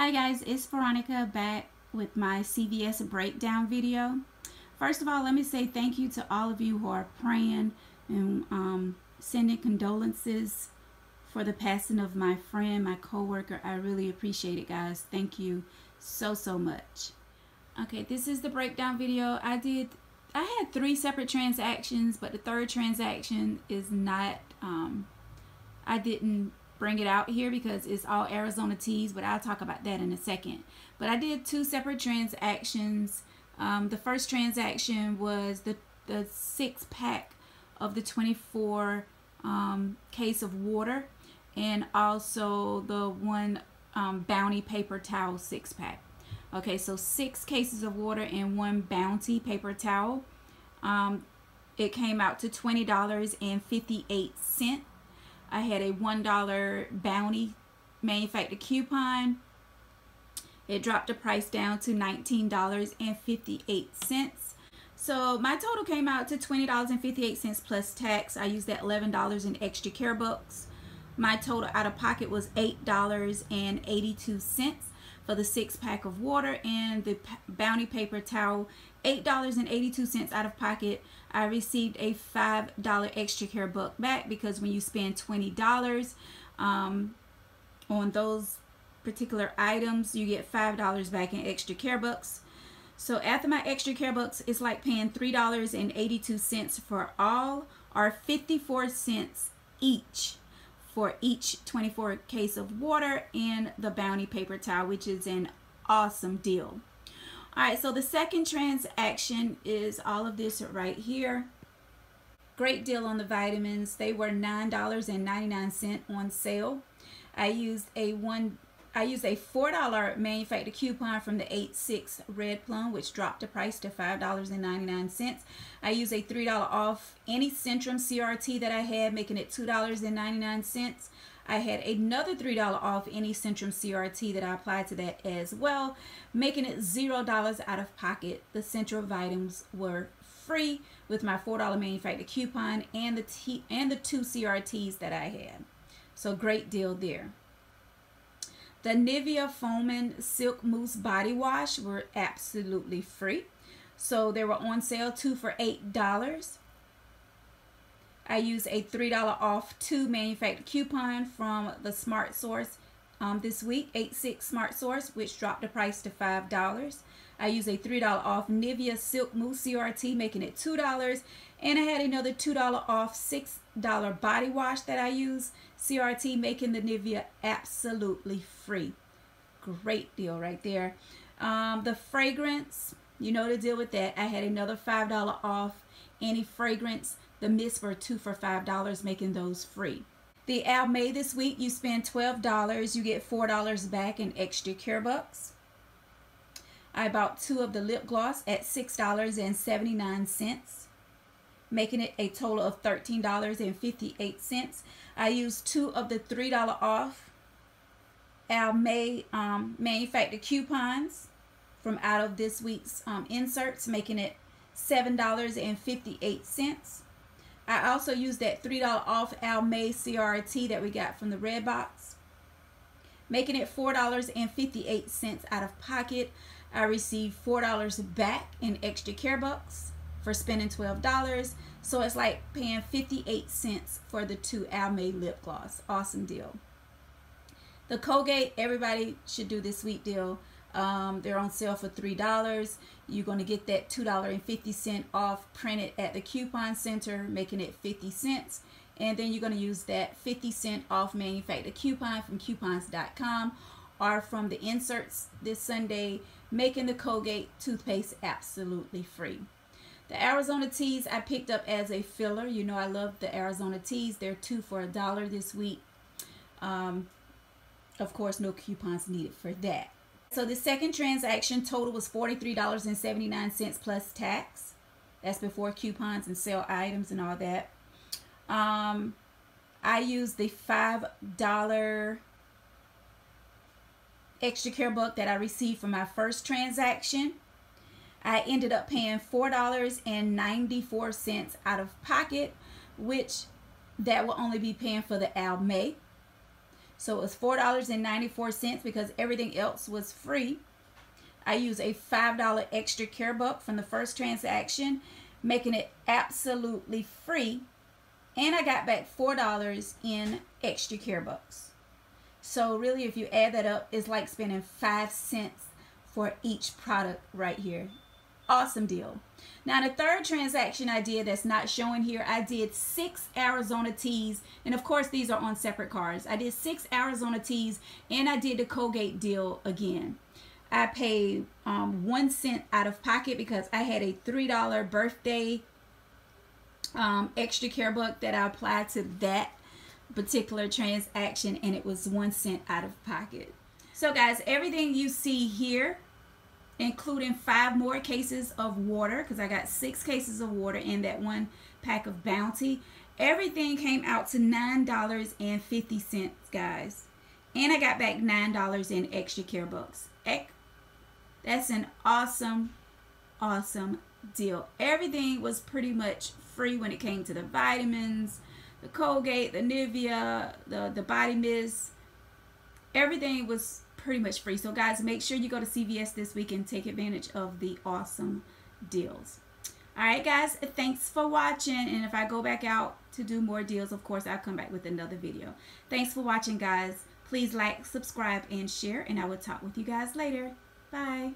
Hi guys, it's Veronica back with my CVS breakdown video. First of all, let me say thank you to all of you who are praying and um, sending condolences for the passing of my friend, my coworker. I really appreciate it, guys. Thank you so, so much. Okay, this is the breakdown video. I did, I had three separate transactions, but the third transaction is not, um, I didn't bring it out here because it's all Arizona teas, but I'll talk about that in a second. But I did two separate transactions. Um, the first transaction was the, the six pack of the 24 um, case of water and also the one um, Bounty paper towel six pack. Okay, so six cases of water and one Bounty paper towel. Um, it came out to $20.58. I had a $1 Bounty manufactured coupon. It dropped the price down to $19.58. So my total came out to $20.58 plus tax. I used that $11 in extra care bucks. My total out of pocket was $8.82 for the six pack of water and the Bounty paper towel $8.82 out of pocket. I received a $5 extra care book back because when you spend $20 um, on those particular items, you get $5 back in extra care bucks. So after my extra care bucks, it's like paying $3.82 for all or 54 cents each for each 24 case of water and the Bounty paper towel, which is an awesome deal. All right, so the second transaction is all of this right here. Great deal on the vitamins. They were $9.99 on sale. I used a one I used a $4 manufacturer coupon from the 8-6 Red Plum, which dropped the price to $5.99. I used a $3 off any Centrum CRT that I had, making it $2.99. I had another $3 off any Centrum CRT that I applied to that as well, making it $0 out of pocket. The Centrum Vitamins were free with my $4 manufacturer coupon and the, t and the two CRTs that I had. So great deal there. The Nivea Foaming Silk Mousse Body Wash were absolutely free. So they were on sale two for $8. I used a $3 off two manufactured coupon from the Smart Source um, this week, 86 Smart Source, which dropped the price to $5. I used a $3 off Nivea Silk Mousse CRT, making it $2. And I had another $2 off $6 body wash that I use, CRT, making the Nivea absolutely free. Great deal right there. Um, the fragrance, you know the deal with that. I had another $5 off any fragrance the mists were two for $5, making those free. The Almay this week, you spend $12, you get $4 back in extra care bucks. I bought two of the lip gloss at $6.79, making it a total of $13.58. I used two of the $3 off Almay um, manufactured coupons from out of this week's um, inserts, making it $7.58. I also used that $3 off Almay CRT that we got from the red box, making it $4.58 out of pocket. I received $4 back in extra care bucks for spending $12. So it's like paying 58 cents for the two Almay lip gloss. Awesome deal. The Colgate, everybody should do this sweet deal. Um, they're on sale for $3. You're going to get that $2.50 off printed at the coupon center, making it 50 cents. And then you're going to use that 50 cent off manufactured coupon from coupons.com or from the inserts this Sunday, making the Colgate toothpaste absolutely free. The Arizona teas I picked up as a filler. You know I love the Arizona teas. They're two for a dollar this week. Um, of course, no coupons needed for that. So the second transaction total was $43.79 plus tax. That's before coupons and sale items and all that. Um, I used the $5 extra care book that I received for my first transaction. I ended up paying $4.94 out of pocket, which that will only be paying for the Almay. So it was $4.94 because everything else was free. I used a $5 extra care buck from the first transaction, making it absolutely free. And I got back $4 in extra care bucks. So really, if you add that up, it's like spending 5 cents for each product right here. Awesome deal. Now the third transaction I did that's not showing here, I did six Arizona teas. And of course these are on separate cards. I did six Arizona teas and I did the Colgate deal again. I paid um, one cent out of pocket because I had a $3 birthday um, extra care book that I applied to that particular transaction and it was one cent out of pocket. So guys, everything you see here, including five more cases of water, because I got six cases of water in that one pack of Bounty, everything came out to $9.50, guys. And I got back $9 in extra care bucks. That's an awesome, awesome deal. Everything was pretty much free when it came to the vitamins, the Colgate, the Nivea, the, the body mist. Everything was pretty much free. So guys, make sure you go to CVS this week and take advantage of the awesome deals. All right, guys, thanks for watching. And if I go back out to do more deals, of course, I'll come back with another video. Thanks for watching, guys. Please like, subscribe, and share, and I will talk with you guys later. Bye.